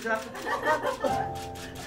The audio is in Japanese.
した